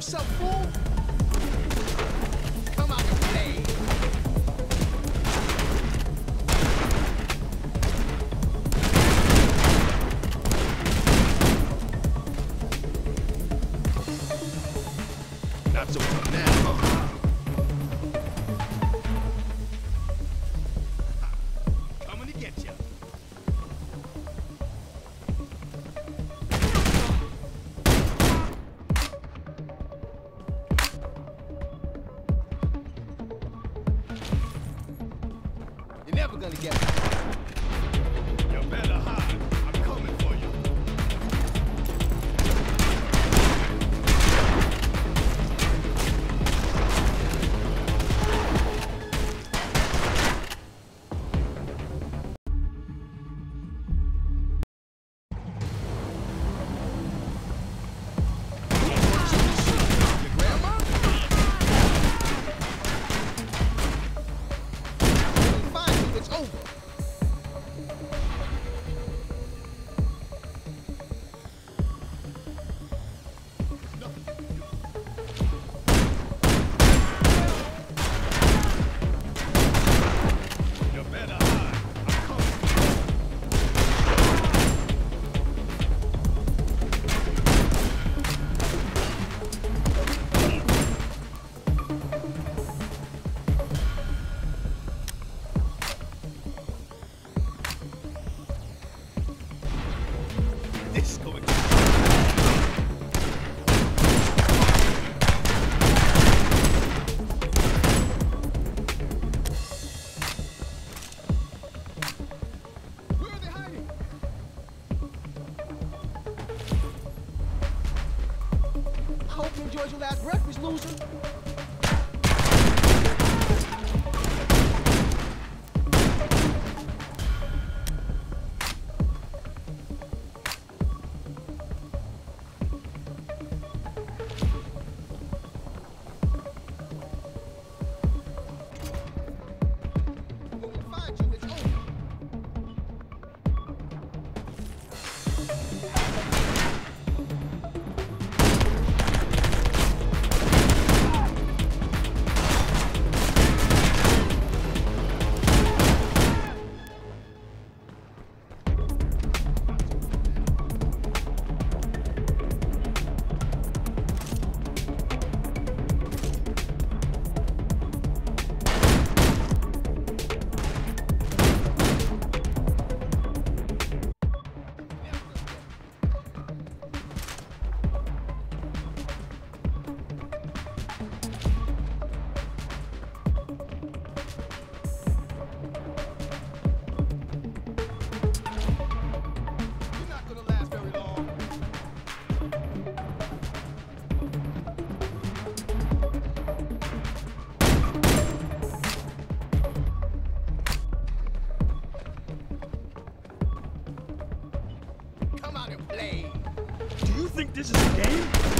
yourself, fool! gonna get it. this coming. Hope you enjoyed your last breakfast, loser. think this is a game?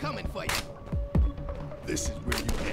coming for you. This is where you